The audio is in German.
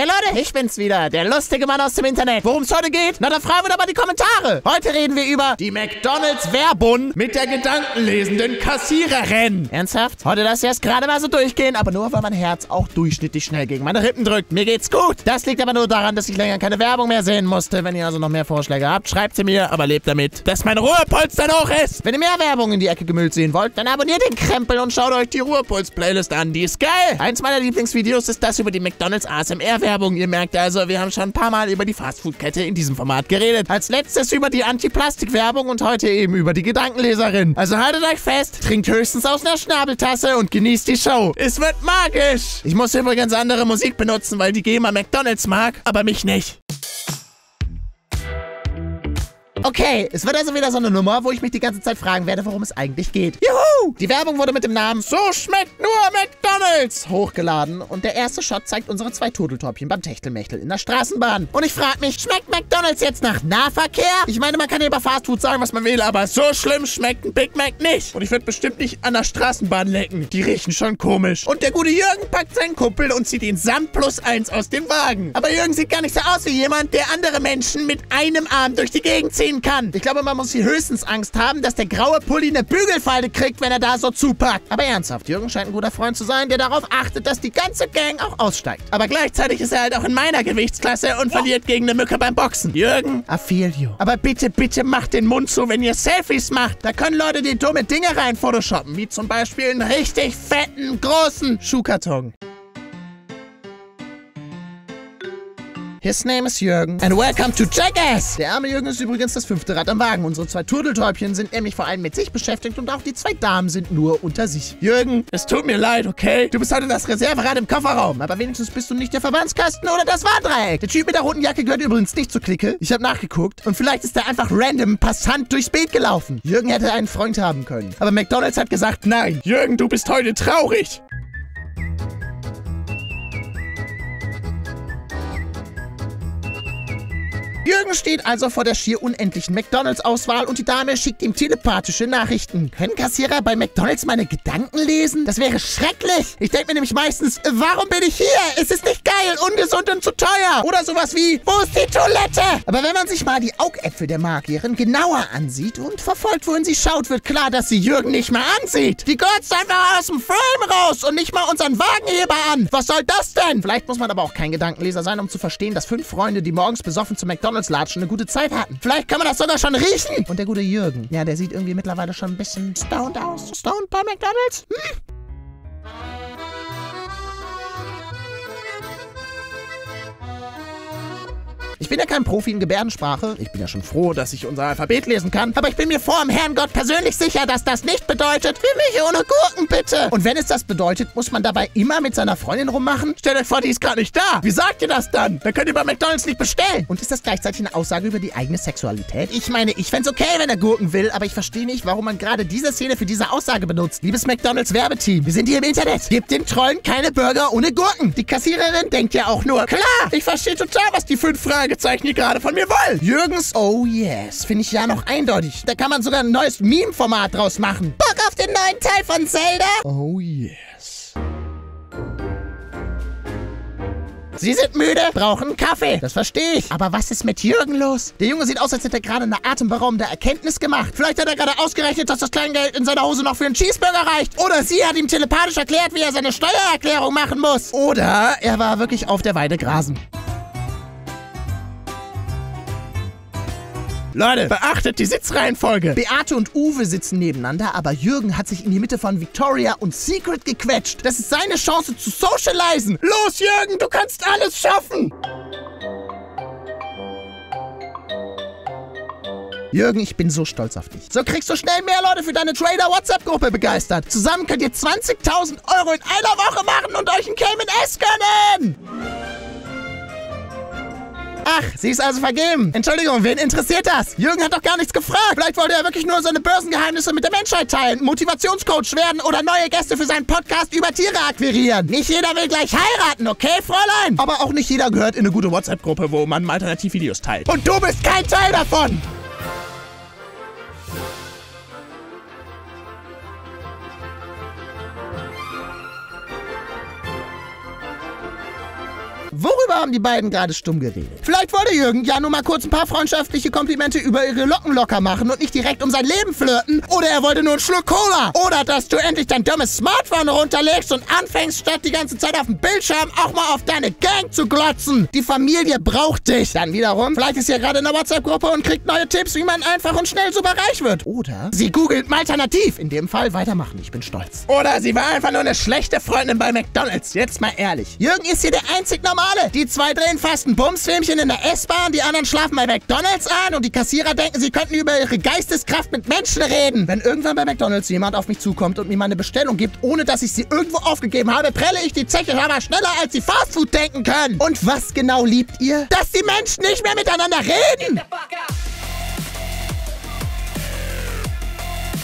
Hey Leute, ich bin's wieder, der lustige Mann aus dem Internet. Worum es heute geht? Na, da fragen wir doch mal die Kommentare. Heute reden wir über die McDonalds-Werbung mit der gedankenlesenden Kassiererin. Ernsthaft? Heute lasse ich erst gerade mal so durchgehen, aber nur, weil mein Herz auch durchschnittlich schnell gegen meine Rippen drückt. Mir geht's gut. Das liegt aber nur daran, dass ich länger keine Werbung mehr sehen musste. Wenn ihr also noch mehr Vorschläge habt, schreibt sie mir, aber lebt damit, dass mein Ruhepuls dann hoch ist. Wenn ihr mehr Werbung in die Ecke gemüllt sehen wollt, dann abonniert den Krempel und schaut euch die Ruhepuls-Playlist an. Die ist geil. Eins meiner Lieblingsvideos ist das über die McDonalds ASMR-Werbung. Ihr merkt also, wir haben schon ein paar Mal über die Fastfood-Kette in diesem Format geredet. Als letztes über die Anti-Plastik-Werbung und heute eben über die Gedankenleserin. Also haltet euch fest, trinkt höchstens aus einer Schnabeltasse und genießt die Show. Es wird magisch. Ich muss übrigens andere Musik benutzen, weil die GEMA McDonalds mag, aber mich nicht. Okay, es wird also wieder so eine Nummer, wo ich mich die ganze Zeit fragen werde, worum es eigentlich geht. Juhu! Die Werbung wurde mit dem Namen So schmeckt nur McDonalds hochgeladen und der erste Shot zeigt unsere zwei Turteltäubchen beim Techtelmechtel in der Straßenbahn. Und ich frage mich, schmeckt McDonalds jetzt nach Nahverkehr? Ich meine, man kann ja über Fastfood sagen, was man will, aber so schlimm schmeckt ein Big Mac nicht. Und ich würde bestimmt nicht an der Straßenbahn lecken. Die riechen schon komisch. Und der gute Jürgen packt seinen Kumpel und zieht ihn samt plus eins aus dem Wagen. Aber Jürgen sieht gar nicht so aus wie jemand, der andere Menschen mit einem Arm durch die Gegend zieht kann. Ich glaube, man muss hier höchstens Angst haben, dass der graue Pulli eine Bügelfalte kriegt, wenn er da so zupackt. Aber ernsthaft, Jürgen scheint ein guter Freund zu sein, der darauf achtet, dass die ganze Gang auch aussteigt. Aber gleichzeitig ist er halt auch in meiner Gewichtsklasse und verliert gegen eine Mücke beim Boxen. Jürgen, I feel you. Aber bitte, bitte macht den Mund zu, wenn ihr Selfies macht. Da können Leute die dumme Dinge rein photoshoppen, wie zum Beispiel einen richtig fetten, großen Schuhkarton. His name is Jürgen. And welcome to Jackass! Der arme Jürgen ist übrigens das fünfte Rad am Wagen. Unsere zwei Turteltäubchen sind nämlich vor allem mit sich beschäftigt und auch die zwei Damen sind nur unter sich. Jürgen, es tut mir leid, okay? Du bist heute das Reserverad im Kofferraum. Aber wenigstens bist du nicht der Verbandskasten oder das Warndreieck. Der Typ mit der roten Jacke gehört übrigens nicht zur Clique. Ich habe nachgeguckt. Und vielleicht ist er einfach random passant durchs Beet gelaufen. Jürgen hätte einen Freund haben können. Aber McDonalds hat gesagt, nein. Jürgen, du bist heute traurig. Jürgen steht also vor der schier unendlichen McDonalds-Auswahl und die Dame schickt ihm telepathische Nachrichten. Können Kassierer bei McDonalds meine Gedanken lesen? Das wäre schrecklich. Ich denke mir nämlich meistens, warum bin ich hier? Es ist nicht geil, ungesund und zu teuer. Oder sowas wie, wo ist die Toilette? Aber wenn man sich mal die Augäpfel der Magierin genauer ansieht und verfolgt, wohin sie schaut, wird klar, dass sie Jürgen nicht mehr ansieht. Die glotzt einfach aus dem Frame raus und nicht mal unseren Wagenheber an. Was soll das denn? Vielleicht muss man aber auch kein Gedankenleser sein, um zu verstehen, dass fünf Freunde, die morgens besoffen zu McDonalds McDonalds-Latschen eine gute Zeit hatten. Vielleicht kann man das sogar schon riechen. Und der gute Jürgen, ja, der sieht irgendwie mittlerweile schon ein bisschen stoned aus. Stoned bei McDonalds? Hm? Bin ja kein Profi in Gebärdensprache. Ich bin ja schon froh, dass ich unser Alphabet lesen kann. Aber ich bin mir vor dem Herrn Gott persönlich sicher, dass das nicht bedeutet, für mich ohne Gurken bitte. Und wenn es das bedeutet, muss man dabei immer mit seiner Freundin rummachen? Stellt euch vor, die ist gar nicht da. Wie sagt ihr das dann? Dann könnt ihr bei McDonalds nicht bestellen. Und ist das gleichzeitig eine Aussage über die eigene Sexualität? Ich meine, ich fände okay, wenn er Gurken will, aber ich verstehe nicht, warum man gerade diese Szene für diese Aussage benutzt. Liebes McDonalds Werbeteam, wir sind hier im Internet. Gebt den Trollen keine Burger ohne Gurken. Die Kassiererin denkt ja auch nur, klar, ich verstehe total, was die fünf Fragen Fragezeichen hier gerade von mir wollen. Jürgens Oh Yes finde ich ja noch eindeutig. Da kann man sogar ein neues Meme-Format draus machen. Bock auf den neuen Teil von Zelda? Oh Yes. Sie sind müde, brauchen Kaffee. Das verstehe ich. Aber was ist mit Jürgen los? Der Junge sieht aus, als hätte er gerade eine atemberaubende Erkenntnis gemacht. Vielleicht hat er gerade ausgerechnet, dass das Kleingeld in seiner Hose noch für einen Cheeseburger reicht. Oder sie hat ihm telepathisch erklärt, wie er seine Steuererklärung machen muss. Oder er war wirklich auf der Weide grasen. Leute, beachtet die Sitzreihenfolge. Beate und Uwe sitzen nebeneinander, aber Jürgen hat sich in die Mitte von Victoria und Secret gequetscht. Das ist seine Chance zu socialisen. Los, Jürgen, du kannst alles schaffen. Jürgen, ich bin so stolz auf dich. So kriegst du schnell mehr Leute für deine Trader-WhatsApp-Gruppe begeistert. Zusammen könnt ihr 20.000 Euro in einer Woche machen und euch ein Cayman S gönnen. Ach, sie ist also vergeben. Entschuldigung, wen interessiert das? Jürgen hat doch gar nichts gefragt. Vielleicht wollte er wirklich nur seine Börsengeheimnisse mit der Menschheit teilen, Motivationscoach werden oder neue Gäste für seinen Podcast über Tiere akquirieren. Nicht jeder will gleich heiraten, okay, Fräulein? Aber auch nicht jeder gehört in eine gute WhatsApp-Gruppe, wo man Alternativvideos teilt. Und du bist kein Teil davon! Worüber haben die beiden gerade stumm geredet. Vielleicht wollte Jürgen ja nur mal kurz ein paar freundschaftliche Komplimente über ihre Locken locker machen und nicht direkt um sein Leben flirten. Oder er wollte nur einen Schluck Cola. Oder dass du endlich dein dummes Smartphone runterlegst und anfängst, statt die ganze Zeit auf dem Bildschirm auch mal auf deine Gang zu glotzen. Die Familie braucht dich. Dann wiederum, vielleicht ist sie ja gerade in der WhatsApp-Gruppe und kriegt neue Tipps, wie man einfach und schnell super reich wird. Oder sie googelt mal alternativ. In dem Fall weitermachen. Ich bin stolz. Oder sie war einfach nur eine schlechte Freundin bei McDonalds. Jetzt mal ehrlich. Jürgen ist hier der einzig Normale. Die zwei drehen fast ein Bumsfilmchen in der S-Bahn, die anderen schlafen bei McDonalds ein und die Kassierer denken, sie könnten über ihre Geisteskraft mit Menschen reden. Wenn irgendwann bei McDonalds jemand auf mich zukommt und mir meine Bestellung gibt, ohne dass ich sie irgendwo aufgegeben habe, prelle ich die Zeche aber schneller, als sie Fastfood denken können. Und was genau liebt ihr? Dass die Menschen nicht mehr miteinander reden.